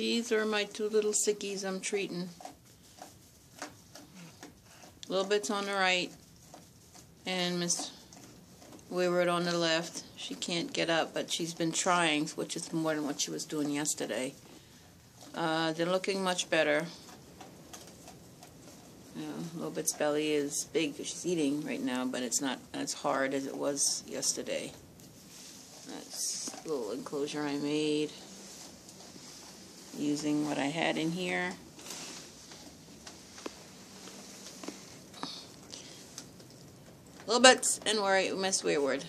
These are my two little sickies I'm treating. Little bits on the right, and Miss Wayward on the left. She can't get up, but she's been trying, which is more than what she was doing yesterday. Uh, they're looking much better. Yeah, Little bit's belly is big. She's eating right now, but it's not as hard as it was yesterday. That's a little enclosure I made using what I had in here. Little bits and worry, Miss Wayward.